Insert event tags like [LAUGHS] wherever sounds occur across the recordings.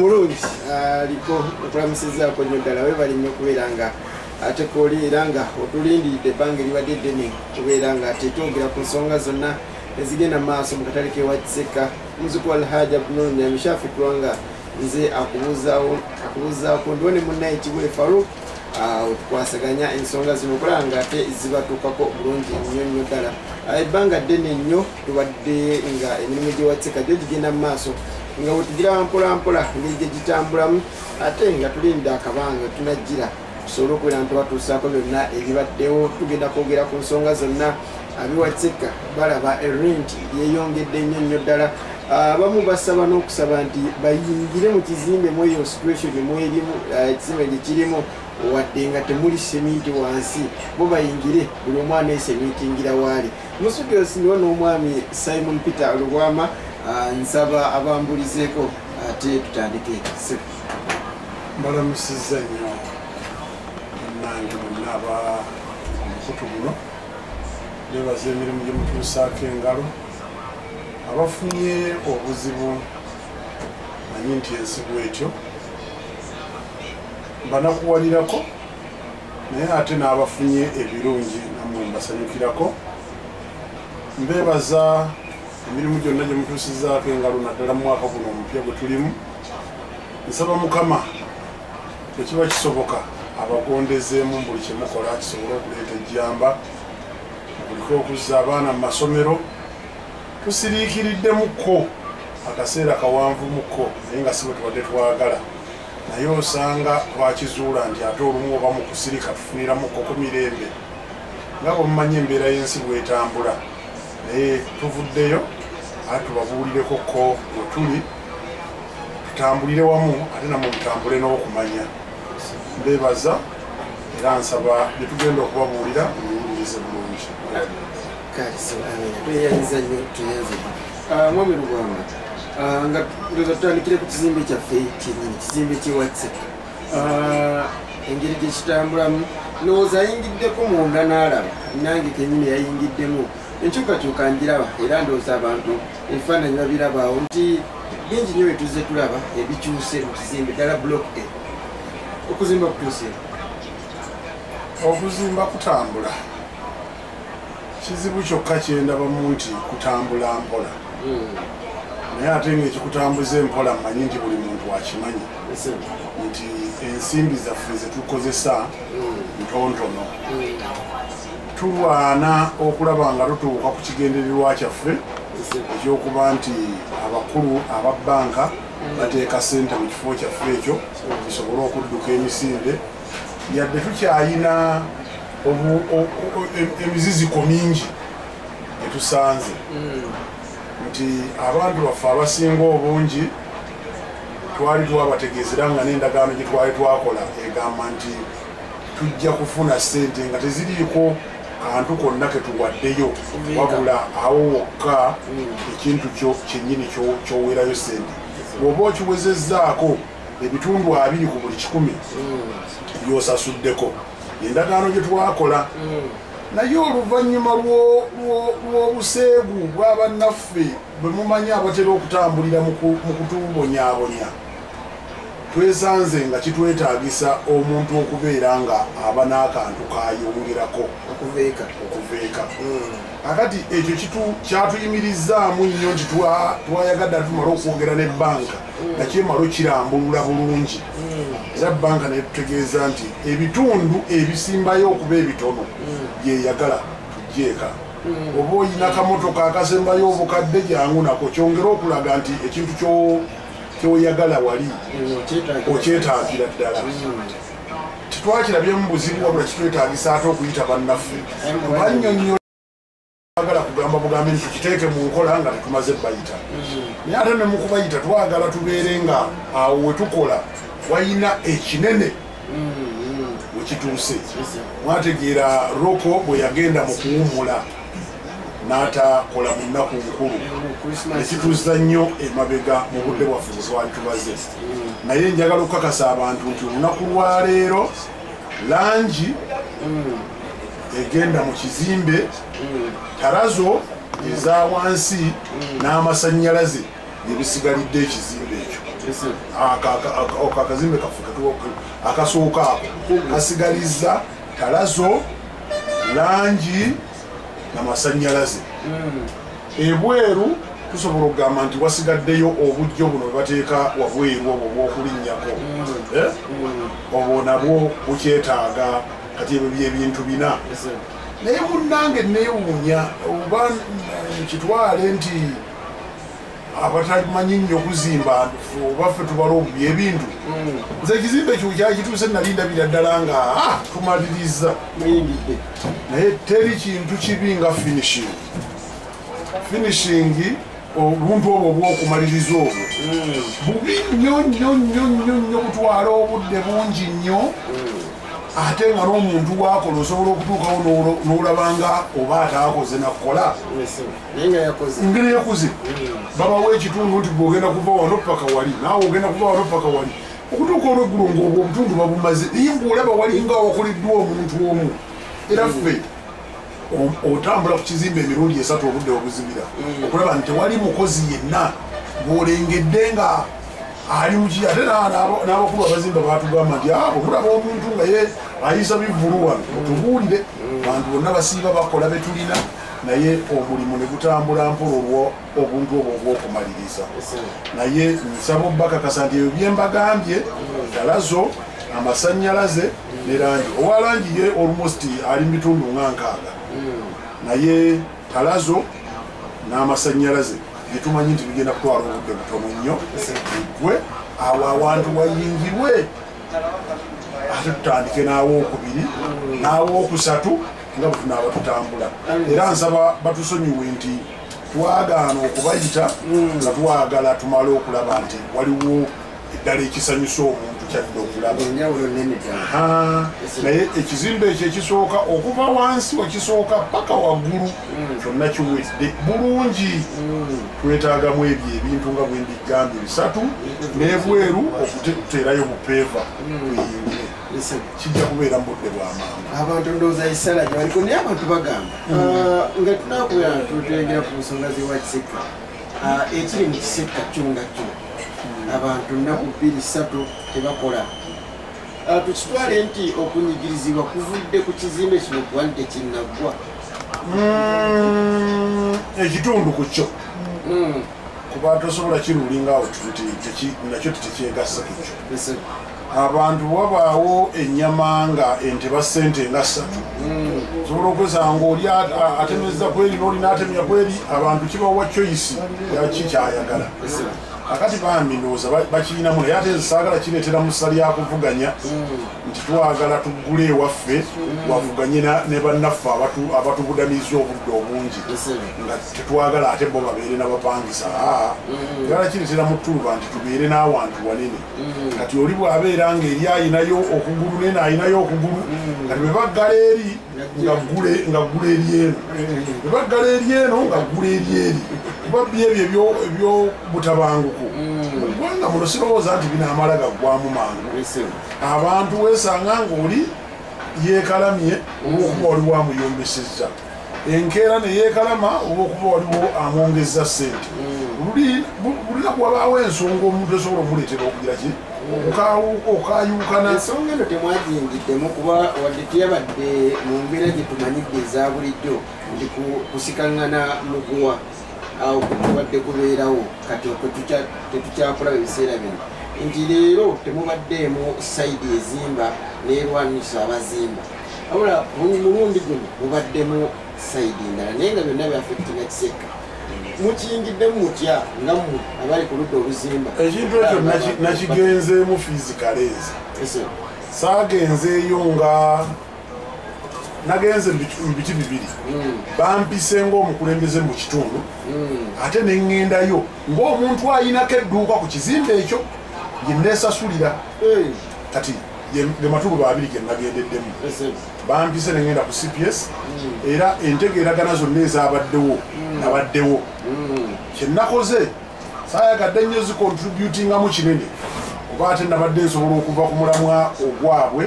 omulungi aliko okulamusizaako nnyo ddala webali nnyo okubeera nga ate kooliera nga otulindiridde ebbanga eribadde eddene kubeera nga tetwogera ku nsonga zonna ezigenda maaso mu katale kewakiseka muzuku alhaji abdunul nyamishafi kubanga nze akubuuzaako ndiwo ne munnaye kibule faruk otukwasaganya ensonga zino okulaba nga ate zibatuukako bulungi nnyo nnyo ddala. Ebbanga ddene nnyo tubadde nga emirimu gyewakiseka gyo gigenda mu maaso nga wetugira mpolampola ngeri gye gitambulamu ate nga tulinda akabanga tunajjira. Tusobole okubeera nga tubatuusaako byonna ebibaddewo tugenda kwogera ku nsonga zonna. Abiwaceka balaba erenti yeyongedde nnyo nnyo ddala. Abamu basaba n'okusaba nti bayingire mu kizimbe mu eyo situation mwerimu ekizimbe gye kirimu wadde nga temuli seminti wansi bo bayingire buli omwana esemitingira waali mu studios ndiwo n'omwami simon peter lubwama nsaba abambulizeeko ate tutandike mbalamusiza nnyo. Nange munaaba omukutu guno. Nebaza emirimu gye mutuusaako engalo. Abafunye obuzibu manyi nti ensi bwetyo banakuwalirako naye ate n'abafunye ebirungi namwe mbasanyukirako. Mbebaza emirimu gyonna gye mutuusizaako engalo naddala mu mwaka guno omupya gwe tulimu nsaba mukama tekiba kisoboka abagondezeemu buli kyemukola kisobole okuleeta ejjamba buliko okuzza abaana mu masomero tusiriikiriddemuko akaseera kawanvumukko naye nga sibwe tubadde twagala. Naye osanga twakizuula nti ate olumu oba mu kusirika tufuniramuko ku mirembe nga bwemumanyi embeera y'ensi bwetambula naye tuvuddeyo ate tubabuulireko ko we tuli tutambulire wamu ate namwe mutambule n'okumanya. Mbebaza era nsaba byetugenda okubabuulira muyingirize bulungi. Tuyanze mwami lugwanga. Nga ndoza tutandikire ku kizimbe kyaffe kyenyini kizimbe kyewatse engeri gyekitambulamu ndowooza ayingiddeko munda n'alaba. Nange kenyini yayingiddemu enkyukakyuka njiraba era ndowooza abantu ebifaananyi babirabaawo nti bingi nnyo byetuze tulaba ebikyuse mu kizimbe ddala block a. Okuzimba kutuuse okuzimba kutambula. Kizibu kyokka kyendabamu nti kutambula mpola. Naye ate ngaekikutambuza empola mmanyi nti buli muntu akimanyi. Nti ensimbi zaffe zetukozesa ntontono tulwana okulaba nga tutuuka ku kigendererwa kyaffe ekyokuba nti abakulu aba bbanka bateeka sente mu kifo kyaffe ekyo kisobole okudduka emisinde. Yadde tukyayina emiziziko mingi etusanze. Nti abantu baffe abasinga obungi twali twabategeezera nga n'endagaano gye twali twakola egamba nti tujja kufuna sente nga teziriiko kantu konna ketuwaddeyo wabula awo wokka ekintu kyo kyennyini kyowerayo sente bw'oba okiwezezzaako ebitundu abiri ku buli kikumi byosasuddeko endagaano gye twakola naye oluvannyuma lw'obuseegu bw'abannaffe bwe mumanyi abatera okutambulira mu kutubonyaabonya twesanze nga kitwetaagisa omuntu okubeera nga aba n'akantu kayongerako okuveeka. Okuveeka. Akati ekyo kyatuyimirizaamu nnyo nti twayagadde tumale okwogera n'ebbanka nga kyemala okirambulula bulungi. Era banka netutegeeza nti ebitundu ebisimbayo okuba ebitono byeyagala tujjeeka oba oyina kamotoka akasembayo obukadde jangu nako kyongere okulaga nti ekintu kyoyagala wali okyetaagira ddala. Titwakirabyemu buzibu wabula kitwetagisa ate okuyita bannaffe. Banyonyo agala kugamba bugambe nti tukiteeke mu nkola nga tetumaze bayita. Naye ate ne mukubayita twagala tubeere nga awo wetukola wayina ekinene wekituuse mwategeera roko bwe yagenda mu kuwumula n'atakola mu nnaku nkulu. Nekituusa nnyo emabega mu budde bwaffe bwe twali tubaze. Naye njagala okukakasa abantu nti olunaku lwaleero langi egenda mu kizimbe tarazo eza wansi n'amasanyalaze byebisigalidde ekizimbe ekyo. Akazimbe kaffe ketu- akasooka ako. Kasigaliza talazo langi namasanyalaze ebweru tusobola okugamba nti wasigaddeyo obujjo buno bwe bateeka wabweru obwo bwokulinnyako Eh? obwo nabwo bukyetaaga kati ebyo byebintu bina. Naye munnange neewuunya oba nkitwale nti abatamanyi nnyo kuzimba oba ffe tubala obubi ebintu. Nze ekizimbe ekyo kyakituuse nali ndabira ddala nga ah, tumaliriza. Naye teri kintu kibi nga finishing. Finishing obuntu obwo obwokumaliriza obwo. Bubi nnyo nnyo nnyo nnyo nnyo kutwala obudde bungi nnyo ate nga n'omuntu bwakola osobola okutuukawo n'olabanga oba ataakoze nakukola nga yakoze. Engeri yakuze babawo ekitundu nti bwogenda kuva wano paka wali naawe ogenda kuva wano paka wali. Okutuuka olweggulo ngaobwo obutundu babumaze naye ngaolaba walinga wakoleddwa omuntu omu. Era ffe o- otambula ku kizimbe emirundi esatu obudde obuzibira. Okulaba nti tewali mukozi yenna. Bwolengedde nga ali muki ate na- n'aba- n'abakulu abazimba batugamba nti abo mulaba omuntu nga ye ayisa bivulu wano otubuulire. Bantu bonna basiiba bakola betulina naye omulimu ne gutambula olwo obuntu obwo obwokumaliriza. Naye nsaba obbakakasa nti ebyo byembagambye dalazo amasanyalaze ne langi. Owa langi ye almost ali mu bitundu nga nkaaga. Naye talazo n'amasanyalaze byetumanyi nti bigenda kutwala obudde butono nnyo gwe awo awantu wayingirwe. Ate tutandike n'awookubiri n'awookusatu nga bwe tunaaba tutambula. Era nsaba batusonyiwe nti twagaana okubayita nga twagala tumale okulaba nti waliwo eddala ekisanyusa omuntu kyadde okulaba. Naye ekizimbe ekyo ekisooka okuva wansi wekisooka paka waggulu kyonna kiwedde. Bulungi. Twetaagamu ebyo ebintu nga bwe mbigambye bisatu n'ebweru okuteerayo bupeeva tuyingire Yes, kijja kubeera mu budde bw'amaanyi abantu ndowooza essala gye baliko naye abantu bagamba Ah, nga tunakubeera tutengera ku nsonga zewa kiseka Ah, ekiri mu kiseka kyo nga kyo abantu nnaku bbiri ssatu tebakola. Ah, tukitwale nti okunyigirizibwa kuvudde ku kizimbe kino kuba nti tekinnaggwa Mm, ekitundu ku kyo. Mm, kuba tosobola kiruulingaawo nakyo titekyegasa ku kyo. Yes, abantu wabaawo ennyama nga ente basente nga ssatu osobola okwesanga oli a- a- atemeza kweri n'oli n'atemya kweri abantu kibawa choice yaki kyayagala akati bambi ndowooza ba- bakiyinamu naye ate saagala kireetera musa lyakuvuganya nti twagala tuggule ewaffe wavuganye na- ne bannaffe abatu- abatubudamiza obudde obungi nga tetwagala ate bo babeere n'abapangisa. Aa twala kireetera mu ttuluba nti tubeere n'awantu wanene. Kati oli bw'abeera nga eri ayinayo okugulu nene ayinayo okugulu kati bwe baggala eri nga ggula eri eno. Bwe baggala eri eno nga ggula eri eri kuba byo ebyo ebyo- ebyobutabanguko mu ggwanga muno sirowooza nti binaamala gaggwamu mangu. Abantu weesanga ng'oli yeekalamye olwokuba waliwo amuyombesezza. Enkeera ne yeekalama olwokuba waliwo amwongeza ssente. Luli- bu- buli naku wabaawo ensonga omuntu esobola omuleetera okugira ki? Okaayuukana ensonga eno temwagiyingiddemu kuba wadde tuyabadde mu mbeera gye tumanyidde eza bulijjo nti ku- kusikaŋŋana muguwa awo kutubadde kubeerawo kati tuca- tetukyakulaba ebiseera bino. Nti leero temubaddeemu sayidi ezimba neerwanisa abazimba. Wabula mu mulundi guno mubaddemu sayidi endala naye nga byonna byafekitinga kiseka. Mukiyingiddemu mutya nga mmwe abali ku ludda oluzimba. Ekintu ekyo naki- nakigenzeemu fizikalezi Ese, saagenzeeyo nga nagenze mu biti- bibiri. Mm, bampise ng'omukulembeze mu kitundu. Mm. ate neŋŋendayo ng'omuntu ayinako edduuka ku kizimbe ekyo ye neesasulira. Hey, kati ge- ge matuluba abiri ge nagendeddemu. Bampise neŋŋenda ku cps era entegeeragana zonna ezabaddewo nabaddewo. Mm, kyenakoze saayagadde nnyo zicontributingamu kinene kuba ate nabadde nsobola okuva ku mulamwa ogwabwe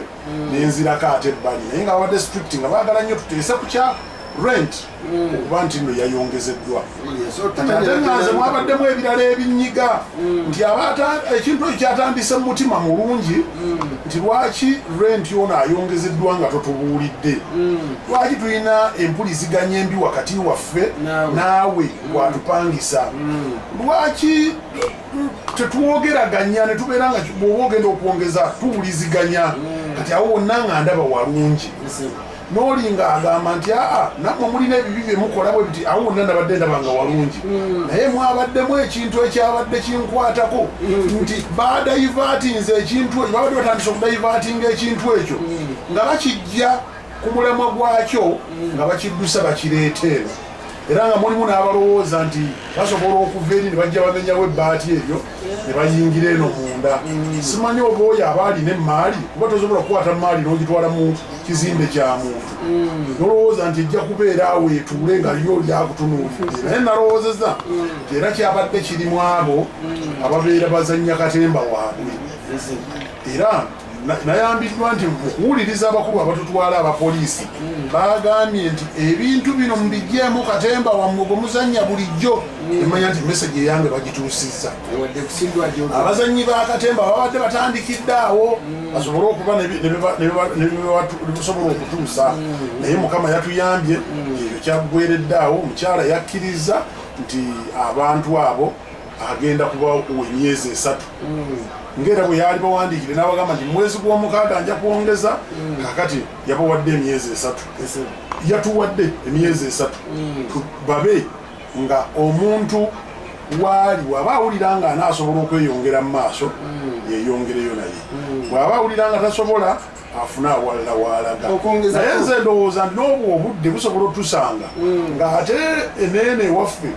nenzirako ate ebbali. Naye nga babadde strict nga baagala nnyo tuteese ku kya rent. Okuba nti nno yayongezeddwa. Ate nga nze mwabaddemu ebirala ebinyiga nti abata- ekintu ekyo kyatandise mu mutima mulungi nti lwaki rent ono ayongezeddwa nga totubuulidde? Lwaki tulina empuliziganya embi wakati waffe Naawe. bwatupangisa lwaki mm, tetwogeraganya ne tubeera nga bw'oba ogenda okwongeza tuwuliziganya? Kati awo wonna nga ndaba walungi n'oli ng'agamba nti aa nammwe mulina ebibi bye mukola bwe biti awo wonna nabadde ndaba nga walungi naye mwabaddemu ekintu ekyabadde kinkwatako nti badaivatinze ekintu ekyo babadde batandise okudaivatinga ekintu ekyo nga bakijja ku mulemwa gwakyo nga bakiddusa bakireeta eno era nga mulimu n'abalowooza nti basobola okuva eri ne bajja bamenyawo ebbaati eryo ne bayingira eno munda simanyi oba oyo aba alina emaali kuba tosobola kukwata maali n'ogitwala mu kizimbe kya muntu. Nolowooza nti ejja kubeera awo etuule nga lyo lyakutunuulidde naye nalowoozeza nti era kyabadde kirimu abo ababeera bazannya katemba waabwe. Era nayambiddwa nti mukuwuliriza abakulu abatutwala abapoliisi bagambye nti ebintu bino mubijjeemu katemba wammwe gwe muzannya bulijjo. Emanya nti meseji eyange bagituusizza. Gyogera abazanyi bakatemba babadde batandikidde awo. Basobole okuba ne bi- ne biba- ne biba- ne bibatu- ne bisobola okutuusa. Naye mukama yatuyambye. Ekyo kyaggweredde awo. Omukyala yakkiriza nti abantu abo agenda kubawa emyezi esatu ngaera bwe yali bawandiikire n'abagamba nti mwezi gw'omukaaga nja kwongeza. Kakati yabawadde emyezi esatu. Yatuwadde emyezi esatu. Tu- babe nga omuntu waali bw'aba awulira nga anaasobola okweyongera mu maaso yeyongereyo naye. Bw'aba awulira nga tasobola afune awalala waalaga naye nze ndowooza nti n'obwo obudde busobola otusanga ng'ate eneene ewaffe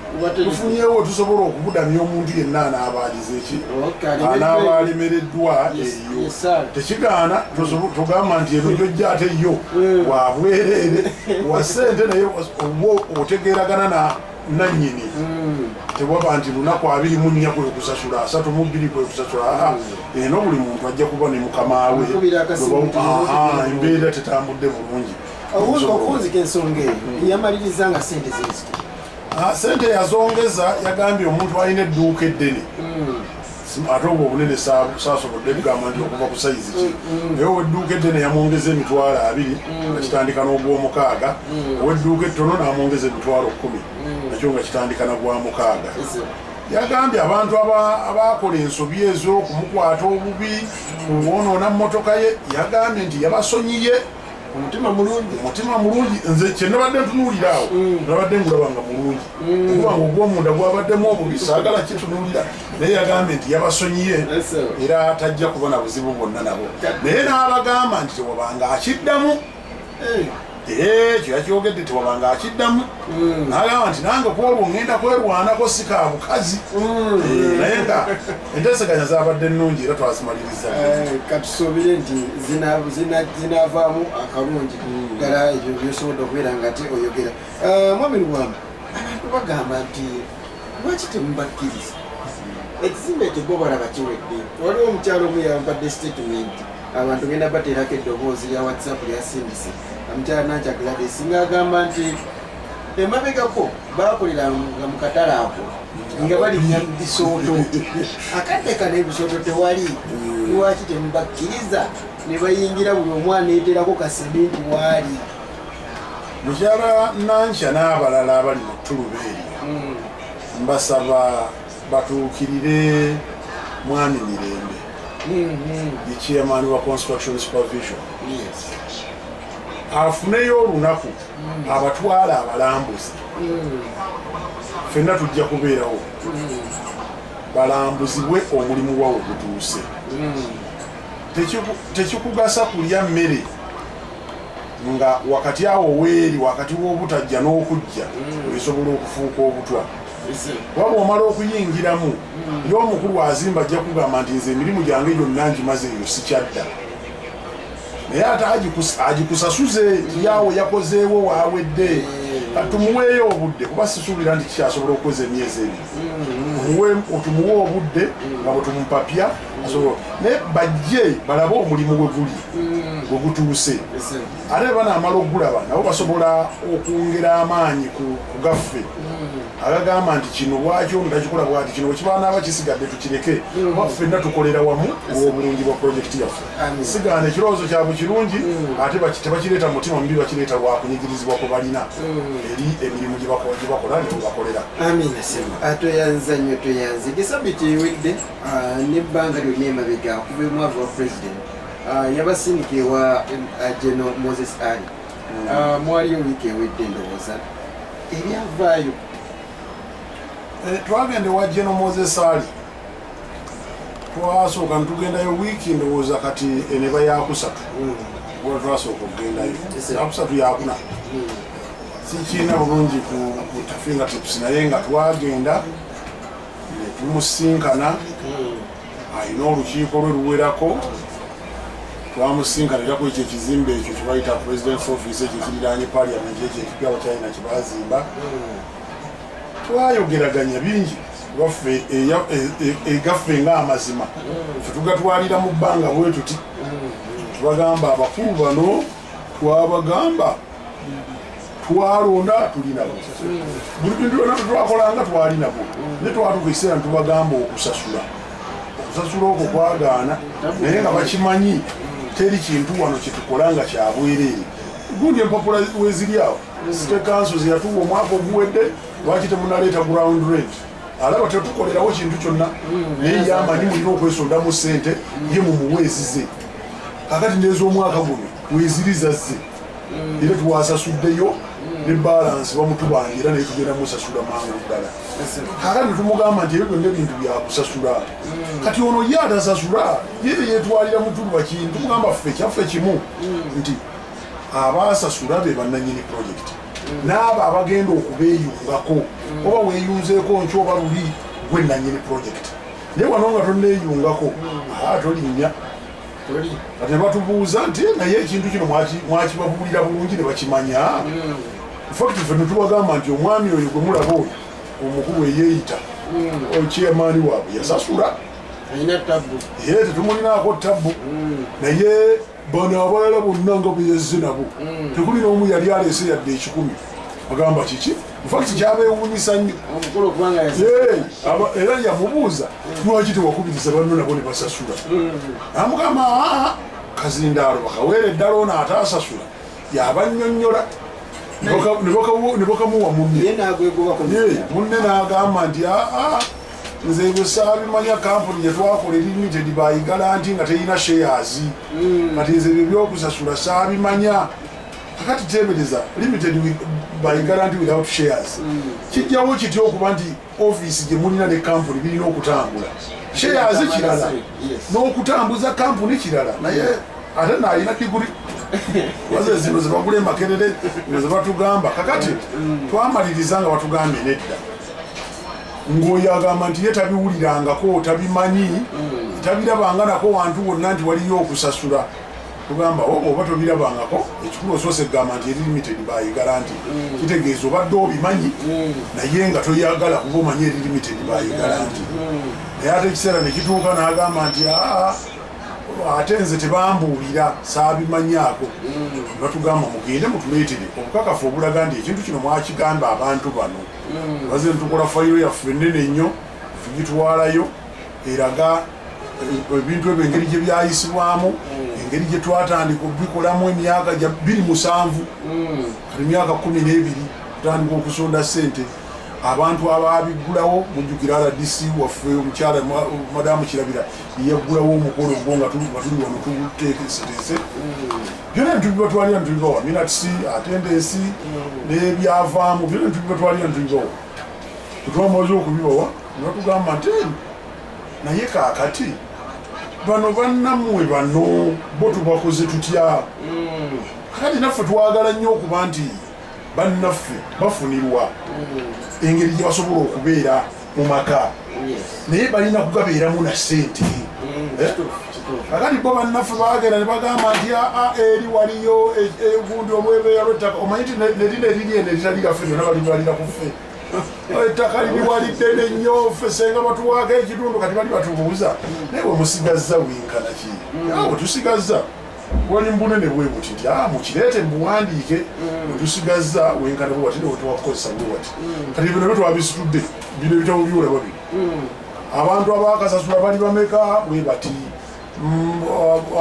tufunyewo tusobola okubudamya omuntu yenna anaabaaliza eki? Okay, alemeddwa anaaba eyo. alemereddwa eyo tekigaana togamba nti eno jojja ate yo. Wa bwereere wa ssente naye oba otegeeragana na nannyini tewaba nti lunaku abiri mu nnya kwe kusasula asatu mu bbiri kwe kusasula. Aa eno buli muntu ajja kuba ne mukama we. Mukubira akasimu Bwe ba- nti Aha, muzi- embeera tetambudde bulungi. Okunzika ensonga eyo yamaliriza nga sente zenziki Ah, sente yazongeza yagambye omuntu alina edduuka eddene. Sim- ate obwo obunene sa- saasobodde kugamba nti okuva ku sayizi ki? Naye owedduuka eddene yamwongeza emitwalo abiri nga kitandika n'ogwomukaaga owedduuka ettono n'amwongeza emitwalo kumi nakyo nga kitandika nagwamukaaga yagambye abantu aba- abakola ensobi ezo kumukwata obubi kuwonoona mmotoka ye yagambye nti yabasonyiye omutima mulungi omutima mulungi nze kyenabadde ntunuulira awo nabadde ngulaba nga mulungi okuba nga ogwomunda gwabaddemu obubi saagala kitunuulira naye yagambye nti yabasonyiye era tajja kubona buzibu bwonna nabo naye n'abagamba nti tewabanga akiddamu ekyo yakyogedde tewabanga akiddamu n'agamba nti nange kwolwo ŋŋenda kwerwanako si ka bukazi Eh, naye nga enteeseganya zabadde ennungi era twazimaliriza. Katusuubire nti zina- zina- zinaavaamu akalungi ddala ebyo byosobodde okubeera nga ate oyogera. Ah, mwami lwamba abantu bagamba nti lwaki temubakkiriza? Ekizimbe ekyo bo balaba kiwedde. Waliwo omukyalo omu yampadde statement abantu genda bateerako eddoboozi lya whatsapp lyasindise omukyala nanca gladys ngaagamba nti emabegako bakolera nga mu katale ako nga balinnya mu bisooto. Akadde kano ebisooto tewali. Lwaki temubakkiriza? Ne bayingira buli omu aneeterako kaseminti waali. Mukyala nankya n'abalala abali mu ttuluba eryo mbasaba batuukirire mwami mirembe ye chairman wa construction supervision afuneyo olunaku abatwala abalambuzi. Fenna tujja kubeerawo. Balambuzibwe omulimu wawe gutuuse. Tekiku- tekikugasa kulya mmere nga wakati awo weeri wakati w'obutajja n'okujja esobola okufuuka obutwa. Waba omala okuyingiramu era omukulu azimba ajja kugamba nti nze emirimu gyange gyonna ngimaze eyo sikyadda naye ate agikus- agikusasuze yaawe yakozeewo waawedde Kati tumuweeyo obudde kuba sisuubira nti kikyasobola okuweza emyezi ebiri. Tumuwe- tumuwe obudde nga bwe tumupapya asobola naye bajje balabe omulimu gwe guli gwe gutuuse. Ate banaamala okugulaba nabo basobola okwongera amaanyi ku gaffe agagamba nti kino lwaki ono takikola bwati? Kino wekibaanaaba kisigadde tukireke. Oba ffenna tukolera wamu olw'obulungi bwa pulojekiti yaffe. Sigaana ekirowoozo kyabwe kirungi ate baki- tebakireeta mu mutima mubi bakireeta lwa kunyigirizibwa kwe balina. Eri emirimu gye bako- gye bakola ne tubakolera. Amina sema. Atoyanza nnyo toyanze gesabiti ewedde? Ah, n'ebbanga lyonna emabega kuva omwavu wa president. Ah, yabasindika ewa ah, geno moses ali. Ah, mwaliyo wiiki ewedde ndowooza. Ebyavaayo twagenda ewa geno moses ali. Twasooka nitugendayo wiiki ndowooza kati eneba yakusatu. Kuba twasooka okugendayo. Yakusatu yakuna sikiina bulungi ku ku fingertips naye nga twagenda ne tumusinkana. Alina olukiiko lwe luwerako. Twamusinkanira ku ekyo ekizimbe ekyo kyebayita president's office ekyo ekiriraanye parliament ekyo ekipyawo kyalina kyebazimba twayogeraganya bingi. Waffe eya- e- e- egaffe ng'amazima. Fe tugatwalira mu bbanga bwe tuti. Tubagamba abakulu bano twabagamba twalonda tuli nabo. Buli bintu byonna tetwakolanga twali nabo. Ne twatuka ekiseera netubagamba okusasula. Okusasula okwo kwagaana naye nga bakimanyi teri kintu wano kyetukola nga kyabwereere gundi empapula weziri awo. Site kanso zeyatuwa omwaka oguwedde lwaki temunaleeta ground rate alaba tetukolerawo kintu kyonna. Naye yamanyi mulina okwesondamu sente ye mumuweezize kakati nez'omwaka guno weziriza zze. Era tuwasasuddeyo ne balansi bamutubangira naye tugenda musasula mangu ddala. Kakati netumugamba nti ebyo byonna ebintu byakusasula kati ono ye atasasula yeye yetwalira mutuluba kintu tumugamba ffe kyaffe kimu. Nti abasasula be bannanyini projekiti n'abo abagenda okubeeyungako oba weeyunzeeko nkyo oba luli gwe nanyini projekiti naye wano nga toneeyungako aa tolinnya. Toli kati ne batubuuza nti naye ekintu kino mwaki- mwakibabuulira bulungi ne bakimanya? Fakiti ffe netubagamba nti omwami oyo gwe mulaba oyo omukulu eyeeyita okyemaani waabwe yasasula. Ye tetumulinaako tabu naye bano abalala bonna nga bweyazze nabo tekuli n'omu yali aleese yadde ekikumi. Agamba kiki? Fakiti kyabeewuunyisa nnyo. Era yamubuuza lwaki tewakubiriza banno nabo ne basasula? Namugamba "Ah, kazindaalo bakaweera eddala ono ataasasula yabanyonyola. Ne baka- ne bakamuwa munne. Munne n'agamba nti aa nze ebyo saabimanya kampuni gye twakola limited bayigala nti nga terina shares. Kati nze ebyo byokusasula saabimanya. Kakati tebereza limited bayigala nti without shares. Kijjawo kitya okuba nti ofiisi gye mulina ne kampuni birina okutambula? Shares kirala. N'okutambuza kampuni kirala. Naye ate naalina diguri [LAUGHS] waze zino zebagula emakerere zino zebatugamba kakati twamaliriza nga batugambye nedda ng'oyo agamba nti ye tabiwulirangako tabimanyi tabirabanga nako wantu wonna nti waliyo okusasula. Tugamba oba oba tobirabangako? Ekikulu osoose kugamba nti eri limited bayigala nti kitegeeza obadde obimanyi naye nga toyagala kuba omanyi eri limited bayigala nti naye ate ekiseera nekituuka n'agamba nti aa ate nze tebambuulira saabimanyaako. Batugamba mugende mutuleetere obukakafu obulaga nti ekintu kino mwakigamba abantu bano. Baze nitukola fayiro yaffe ennene nnyo tugitwalayo eraga eh, ebintu ebyo engeri gye byayisibwamu engeri gye twatandika okubikolamu emyaka gya 27 kati myaka kumi n'ebiri tutandika okusonda sente abantu ababiggulawo mujjukira rdc waffe omukyala ma- madamu kirabira yeyaggulawo omukolo ogwo nga tuli wano tuteekeseteese byonna nitubibatwalira nitubibawa minatisi atendensi n'ebyavaamu byonna nitubibatwalira nitubibawa tetwamaze okubibawa nebatugamba nti naye kaakati bano bannammwe bano bo tubakoze tutya? Kakati naffe twagala nnyo okuba nti bannaffe bafunirwa. Engeri gye basobola okubeera mu maka. Naye balina kugabeeramu na sente Eh? Kituufu. kakati bo bannaffe bagenda ne bagamba nti aa eri waliyo e- obundi obwebeeya lwettaka omanyi nti ne- nerina eriri eno eritalira ffe byonna balibalira ku ffe [LAUGHS] ettaka liriwalidde nennyo ffe senga batuwaako ekitundu kati bali batubuuza. Naye wemusigazza winkana ki? Awe tusigazza wali mbunene bwe buti nti a mukireete mubuwandiike wetusigazza wenkana bwe wati newetuwakukozesa bwe wati. Kati bino byo twabisitudde bino ebitabo byolaba bino abantu abakasasula bali bameka bwe bati Mm,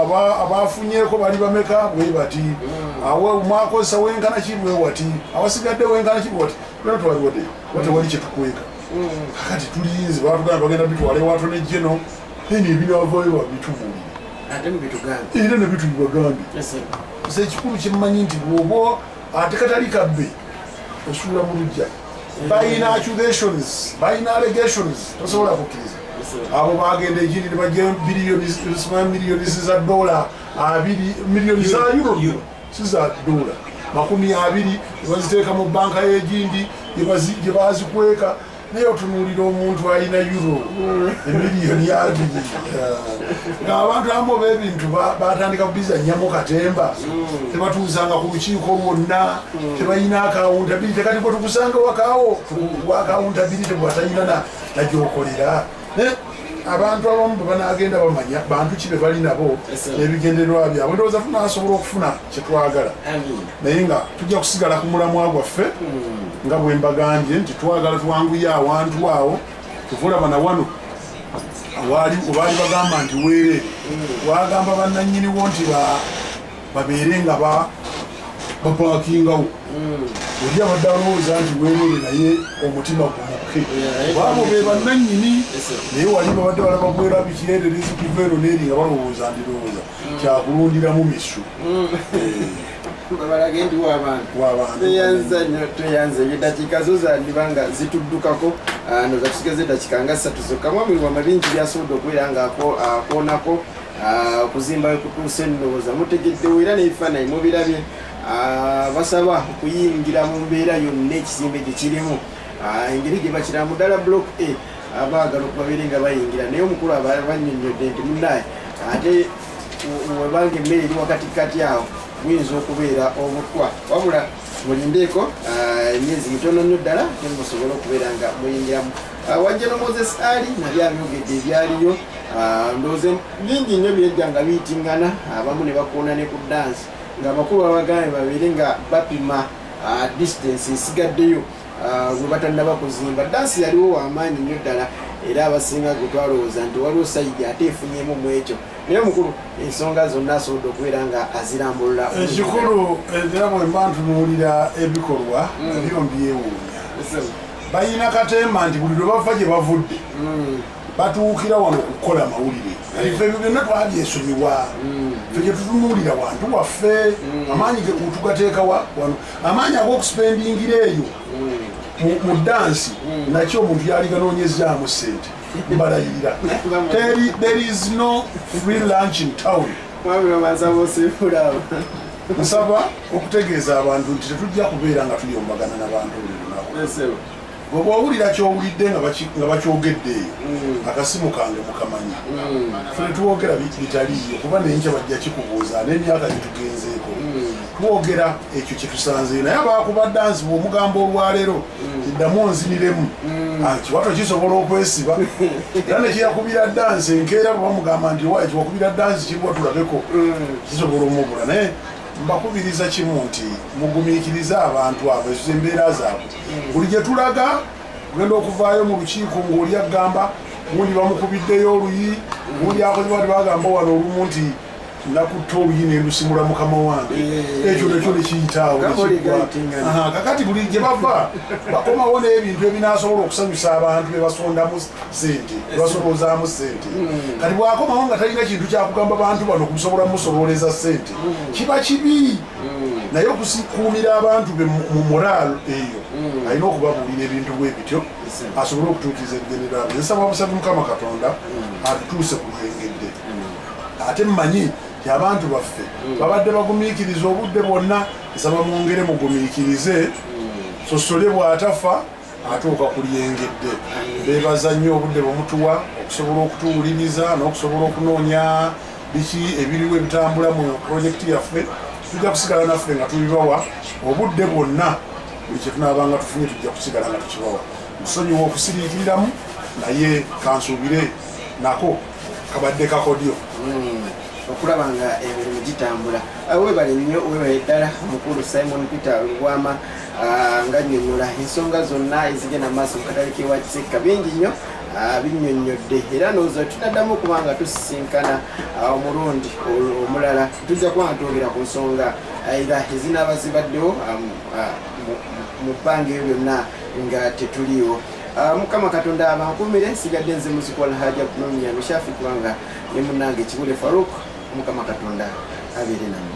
aba- abafunyeeko bali bameka bwe bati mwakozesa wenkana ki? bwe wati awasigadde wenkana ki? bwe wati. Byona twaliwadde watewali kyetukweka kakati tulinze batugamba bagenda bitwala ewato nejjeno eni ebinavayo babitubuulire ate mubitugambye era nebitubibagambye Yes, nze ekikulu kyemmanyi nti bwoba ate katali kabbe osuula mu lujja balina accusations balina allegations tosobola kukkiriza. Abo bagenda egindi nebajja miliyoni za dola abiri miliyoni za euro. Euro. si za dola makumi abiri nebaziteeka mu banka y'egindi gye bazikweka naye otunuulira omuntu alina euro emiliyoni abiri. Ngaabantu abamu b'ebintu ba- batandika kubizanyamu katemba. Tebatuuzanga ku lukiiko lwonna. Tebalina akawuntabiriti kati bwe tukusanga wakaawo wakawuntabiriti bwatalina nagyokolera abantu abamu bwe banagenda bamanya bantu ki be bali nabo n'ebigendererwa byabwe? Ndowooza tunasobola okufuna kyetwagala naye nga tujja kusigala ku mulamwa gwaffe nga bwe mbagambye nti twagala twanguye awantu awo tuvulaba na wano. Awaali obaali bagamba nti weerere wagamba bannanyiniwo nti ba- babeere nga ba- bapakingawo oli abadde alowooza nti weerere naye omutima gumukke Yeah, baabo be bannanyini Yes, sir. naye wali babadde balabagwera bikirererezi kuva ero neeri nga balowooza ndirowooza kyakulundiramu misu babalage [LAUGHS] ndi w'abantu w'abantu tweyanza nnyo tweyanza ebyo eddakiika zo zandiba nga zituddukako Ah, noza tusigaza eddakiika nga ssatu zokka. Mwamulibwa mabingi byasobodde okubeera nga ako- akoonako ah, okuzimba we kutuusa ennowooza mutegeddewo era n'ebifaananyi mubirabye Ah, basaba okuyingira mu mbeera yonna ekizimbe gye kirimu engeri gye bakiramu ddala block a. Abaagala okubabeere nga bayingira. Naye omukulu aba banyonyodde nti munaye ate webanga emmere eri wakatikati awo buyinza okubeera obutwa. Wabula mulindeeko ah, emyezi mitono nnyo ddala ate musobole okubeera nga muyingiramu. Ah, wajja no moses ali nali abyogedde ebyaliyo. Ah, ndowooza bingi nnyo byejja nga biyitingana abamu ne bakoona ne ku dansi ng'abakulu babagambe babeere nga bapima ah, distance esigaddeyo. ah, gwe batannaba kuzimba. Dansi yaliwo wamaanyi nnyo ddala era abasinga gwe twalowooza nti waliwo sayidi ate efunyemu mu ekyo. Naye omukulu ensonga zonna asobodde okubeera nga azirambulula ekikulu era bwe mba ntunuulira ebikolwa nabyo mbyewuunya. Balina katemba nti buli lwe bava gye bavudde batuukira wano okukola mawulire ife ebyo byonna twabyesonyiwa fe gye tutunuulira wantu waffe. Amaanyi ge tugateeka wa- wano. Amaanyi ag'okusipendingira eyo mu- mu dansi nakyo omuntu yaliganoonyezaamu sente mbalayirira [LAUGHS] There- is no free lunch in town. Nsaba okutegeeza abantu nti tetujja kubeera nga tuyombagana n'abantu buli lunaku. Bwe bwawulira kyowulidde nga bakyogedde eyo akasimu kange mukamanyi ffe twogera bi- bitaliiyo kuba nenkya bajja kikubuuza n'emyaka gyetugenzeeko twogera ekyo kyetusanzeyo naye abakuba dansi bw'omugamba olwaleero kiddamu onziniremu. Ah, kiwato kisobola okwesiba. [LAUGHS] Era nekiyakubira dansi enkeera bwe bamugamba nti wa ekiwakubira dansi kiriwa tulabeko. Kisobola omubula naye mbakubiriza kimu nti mugumiikirize abantu abo ezo embeera zaabwe. Buli gye tulaga kugenda okuvaayo mu lukiiko ng'oli agamba gundi bamukubiddeyo oluyi gundi akozebwa ti bagamba wano olumu nti nakutta oluyi nendusimula mukama wange ekyo nekyo nekiyitaawo kakati buli gye bava bakomawo n'ebintu ebinasobola okusanyusa abantu bebasondamu sente bebasolozaamu sente kati bwakomawo nga talina kintu kyakugamba bantu bano kusobola musololeza sente kiba kibi. Naye okukuumira abantu be mu moraalo eyo alina okubabuulira ebintu bwe bityo asobole okutuukiriza ebigendererwa bye nsaba busabi mukama katonda atutuuse ku lyengedde ate mmanyi nti abantu baffe babadde bagumiikiriza obudde bwonna nsaba mwongere mugumiikirize. Sosole bw'atafa atuuka ku lyengedde. Beebaza nnyo obudde bwemutuwa okusobola okutuwuliriza n'okusobola okunoonya biki ebiriwo ebitambula mu projekiti yaffe. Tujja kusigala naffe nga tubibawa. Obudde bwonna buli kyetunaabanga tufunye tujja kusigala nga tukibawa. Nsonyiwa okusiriikiriramu naye kansuubire nako kabadde kakodyo okulaba nga emirimu gitambula. Ah, webale nnyo webale ddala omukulu simon peter lugwama ah, nga nnyonnyola. Ensonga zonna ezigenda maaso mu katale kewa kisekka bingi nnyo ah, binnyonnyodde. Era ndowooza tunaddamu okuba nga tusisinkana omulundi omulala. Tujja kuba nga twogera ku nsonga era ezinaaba zibaddewo mu- bbanga ebyo byonna nga tetuliiwo. Mukama katonda abankumire nsigadde nze muzikola haja kunoonya mishafi kubanga ne munnange kibule faruk mukama katonda abeere nammwe